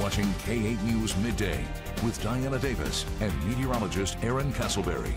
watching K8 News Midday with Diana Davis and meteorologist Aaron Castleberry.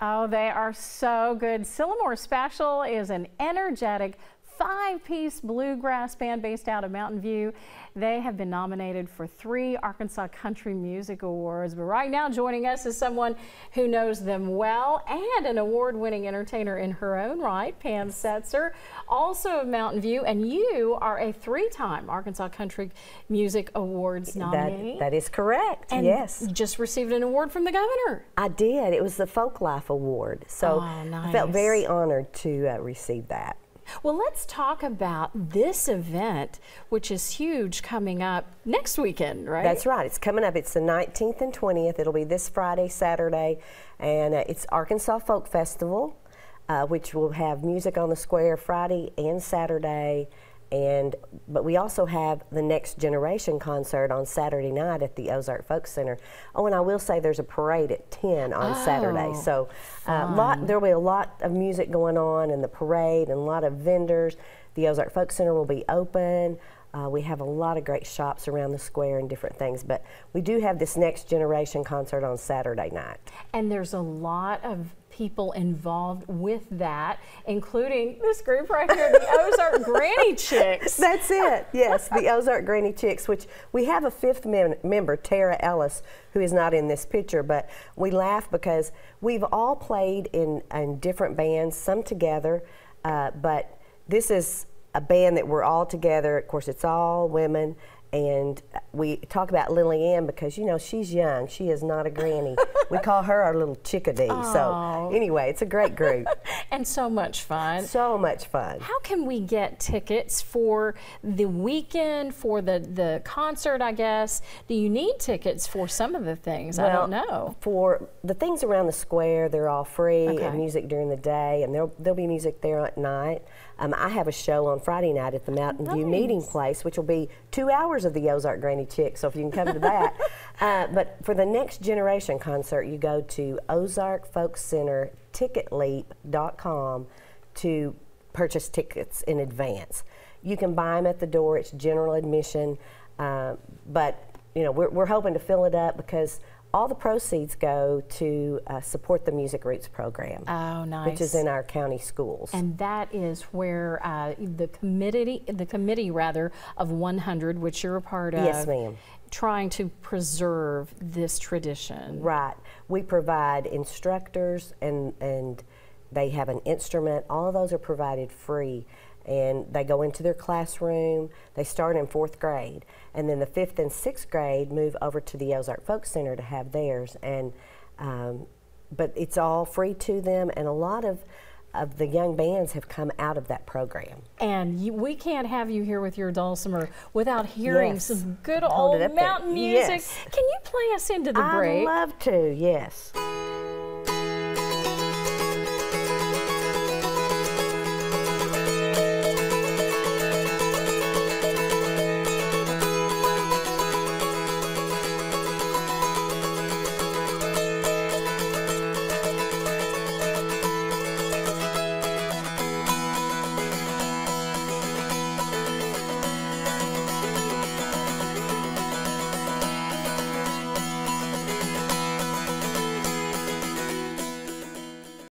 Oh, they are so good. Sylamore Special is an energetic five-piece bluegrass band based out of Mountain View. They have been nominated for three Arkansas Country Music Awards, but right now joining us is someone who knows them well and an award-winning entertainer in her own right, Pam Setzer, also of Mountain View, and you are a three-time Arkansas Country Music Awards nominee. That, that is correct, and yes. just received an award from the governor. I did. It was the Folk Life Award, so oh, nice. I felt very honored to uh, receive that. Well, let's talk about this event, which is huge coming up next weekend, right? That's right. It's coming up. It's the 19th and 20th. It'll be this Friday, Saturday, and uh, it's Arkansas Folk Festival, uh, which will have music on the square Friday and Saturday and but we also have the next generation concert on Saturday night at the Ozark Folk Center. Oh, and I will say there's a parade at 10 on oh, Saturday. So uh, lot, there'll be a lot of music going on in the parade and a lot of vendors. The Ozark Folk Center will be open. Uh, we have a lot of great shops around the square and different things, but we do have this next generation concert on Saturday night. And there's a lot of people involved with that, including this group right here, the Ozark Granny Chicks. That's it, yes, the Ozark Granny Chicks, which we have a fifth mem member, Tara Ellis, who is not in this picture, but we laugh because we've all played in, in different bands, some together, uh, but this is a band that we're all together. Of course, it's all women. And we talk about Lily Ann because, you know, she's young. She is not a granny. we call her our little chickadee. Aww. So, anyway, it's a great group. and so much fun. So much fun. How can we get tickets for the weekend, for the, the concert, I guess? Do you need tickets for some of the things? Well, I don't know. For the things around the square, they're all free okay. and music during the day, and there'll, there'll be music there at night. Um, I have a show on Friday night at the Mountain nice. View Meeting Place, which will be two hours of the Ozark Granny Chick, so if you can come to that. Uh, but for the next generation concert, you go to Ozark Folk Center ticketleap.com to purchase tickets in advance. You can buy them at the door, it's general admission, uh, but you know, we're, we're hoping to fill it up because all the proceeds go to uh, support the Music Roots program. Oh, nice. Which is in our county schools. And that is where uh, the committee, the committee rather, of 100, which you're a part of. Yes, ma'am. Trying to preserve this tradition. Right. We provide instructors and and they have an instrument. All of those are provided free and they go into their classroom. They start in fourth grade, and then the fifth and sixth grade move over to the Ozark Folk Center to have theirs. And um, but it's all free to them, and a lot of of the young bands have come out of that program. And you, we can't have you here with your dulcimer without hearing yes. some good old mountain there. music. Yes. Can you play us into the I'd break? I'd love to, yes.